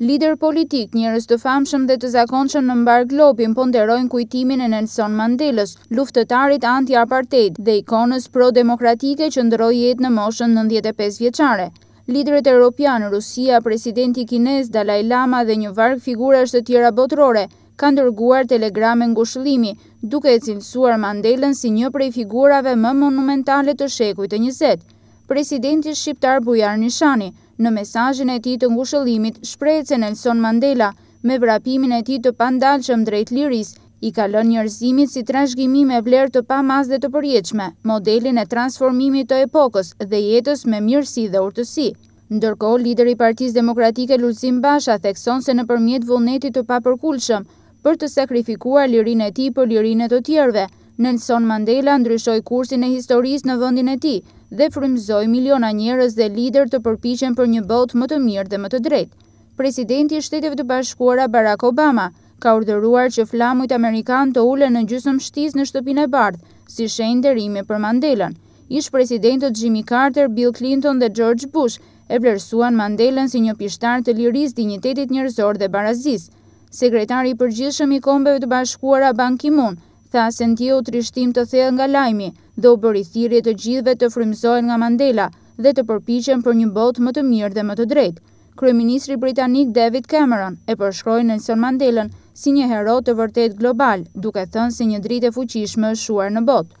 Liderë politikë, njerëz të famshëm dhe të zakonshëm në mbarë globin po nderojnë kujtimin e Nelson Mandelës, luftëtarit anti-apartheid dhe ikonës pro-demokratike që ndërroi jetë në moshën nëntëdhjetë e pesë vjeçare. Liderët europianë, Rusia, presidenti kinez, Dalai Lama dhe një varg figurash të tjera botërore kanë dërguar telegrame ngushëllimi, duke e cilësuar Mandelën si një prej figurave më monumentale të shekujt të njëzet. Presidenti shqiptar Bujar Nishani, në mesazhin e tij të ngushëllimit, shprehet se Nelson Mandela, me vrapimin e tij të pandalshëm drejt lirisë, i ka lënë njerëzimit si trashëgimi me vlerë të pamasë dhe të përjetshme, modelin e transformimit të epokës dhe jetës me mirësi dhe urtësi. Ndërkohë, lideri i Partisë Demokratike Lulzim Basha thekson se nëpërmjet vullnetit të papërkulshëm për të sakrifikuar lirinë e tij për lirinë e të tjerëve, Nelson Mandela ndryshoi kursin e historisë në vendin e tij dhe frymëzoi miliona njerëz dhe liderë të përpiqen për një botë më të mirë dhe më të drejtë. Presidenti i Shteteve të Bashkuara Barack Obama ka urdhëruar që flamujt amerikanë të ulen në gjysmështizë në Shtëpinë e Bardhë si shenjë nderimi për Mandelën. Ish-presidentët Jimmy Carter, Bill Clinton dhe George Bush e vlerësuan Mandelën si një pishtar të lirisë, dinjitetit njerëzor dhe barazisë. Sekretari i Përgjithshëm i Kombeve të Bashkuara Ban Ki-moon, tha se ndjeu trishtim të thellë nga lajmi dhe u bëri thirrje të gjithëve të frymëzohen nga Mandela dhe të përpiqen për një botë më të mirë dhe më të drejtë. Kryeministri britanik David Cameron e përshkroi Nelson Mandelën si një hero të vërtetë global, duke thënë se një dritë e fuqishme është shuar në botë.